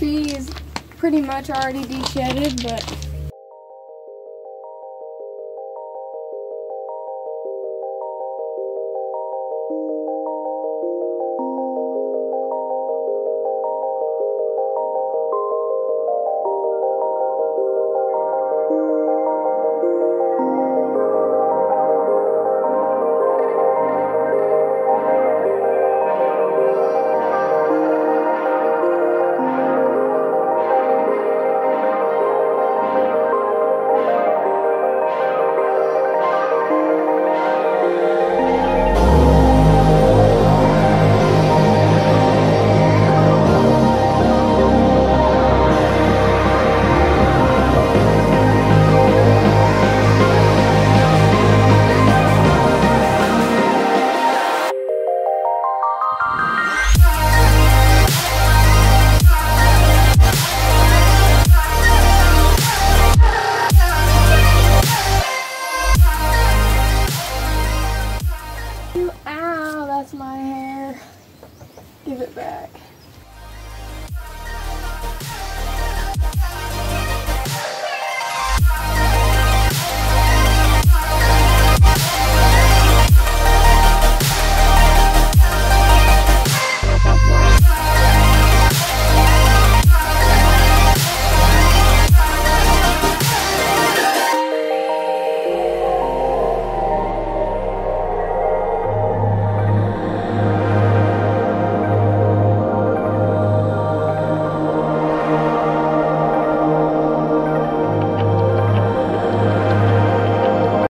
Is pretty much already de-shedded, but Ow, that's my hair. Give it back.